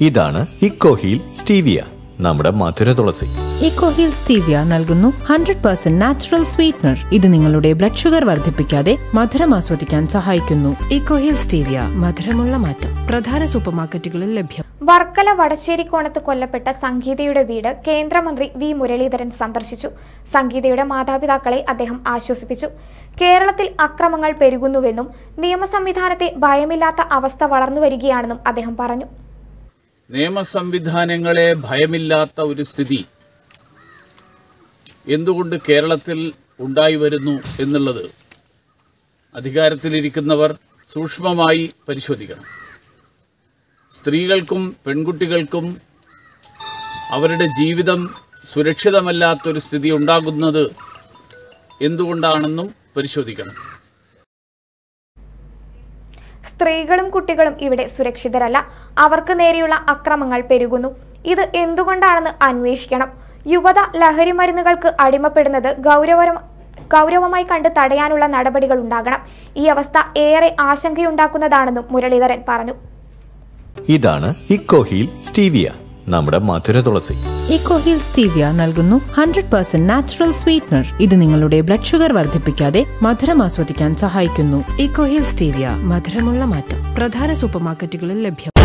ഇതാണ് Ecoheal stevia നമ്മുടെ മധുര തുളസി. ഇക്കോഹിൽ സ്റ്റീവിയ നൽകുന്നു ഹൺഡ്രഡ് പെർസെന്റ് നാച്ചുറൽ സ്വീറ്റ്നർ. ഇത് നിങ്ങളുടെ ബ്ലഡ് ഷുഗർ വർദ്ധിപ്പിക്കാതെ മധുരം ആസ്വദിക്കാൻ സഹായിക്കുന്നു. ഇക്കോഹിൽ സ്റ്റീവിയ മധുരമുള്ള മാറ്റം. പ്രധാന സൂപ്പർമാർക്കറ്റുകളിൽ ലഭ്യം. വർക്കല വടശ്ശേരി കോണത്ത് കൊല്ലപ്പെട്ട സംഗീതയുടെ വീട് കേന്ദ്രമന്ത്രി വി മുരളീധരൻ സന്ദർശിച്ചു. സംഗീതയുടെ മാതാപിതാക്കളെ അദ്ദേഹം ആശ്വസിപ്പിച്ചു. കേരളത്തിൽ അക്രമങ്ങൾ പെരുകുന്നുവെന്നും നിയമസംവിധാനത്തെ ഭയമില്ലാത്ത അവസ്ഥ വളർന്നു വരികയാണെന്നും അദ്ദേഹം പറഞ്ഞു. നിയമസംവിധാനങ്ങളെ ഭയമില്ലാത്ത ഒരു സ്ഥിതി എന്തുകൊണ്ട് കേരളത്തിൽ ഉണ്ടായി വരുന്നു എന്നുള്ളത് അധികാരത്തിലിരിക്കുന്നവർ സൂക്ഷ്മമായി പരിശോധിക്കണം. സ്ത്രീകൾക്കും പെൺകുട്ടികൾക്കും അവരുടെ ജീവിതം സുരക്ഷിതമല്ലാത്തൊരു സ്ഥിതി ഉണ്ടാകുന്നത് എന്തുകൊണ്ടാണെന്നും പരിശോധിക്കണം. സ്ത്രീകളും കുട്ടികളും ഇവിടെ സുരക്ഷിതരല്ല. അവർക്ക് നേരെയുള്ള അക്രമങ്ങൾ പെരുകുന്നു. ഇത് എന്തുകൊണ്ടാണെന്ന് അന്വേഷിക്കണം. യുവത ലഹരി മരുന്നുകൾക്ക് അടിമപ്പെടുന്നത് ഗൗരവരം ഗൗരവമായി കണ്ട് തടയാനുള്ള നടപടികൾ ഉണ്ടാകണം. ഈ അവസ്ഥ ഏറെ ആശങ്കയുണ്ടാക്കുന്നതാണെന്നും മുരളീധരൻ പറഞ്ഞു. ഇതാണ് ഇക്കോഹീൽ സ്റ്റീവിയ നമ്മുടെ മധുര തുളസി. ഇക്കോഹിൽ സ്റ്റീവിയ നൽകുന്നു ഹൺഡ്രഡ് പെർസെന്റ് നാച്ചുറൽ സ്വീറ്റ്നർ ഇത് നിങ്ങളുടെ ബ്ലഡ് ഷുഗർ വർദ്ധിപ്പിക്കാതെ മധുരം ആസ്വദിക്കാൻ സഹായിക്കുന്നു. ഇക്കോഹിൽ സ്റ്റീവിയ മധുരമുള്ള മാറ്റം. പ്രധാന സൂപ്പർമാർക്കറ്റുകളിൽ ലഭ്യം.